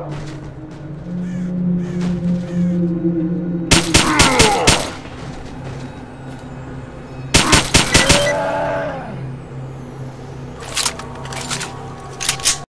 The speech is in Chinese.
Yeah.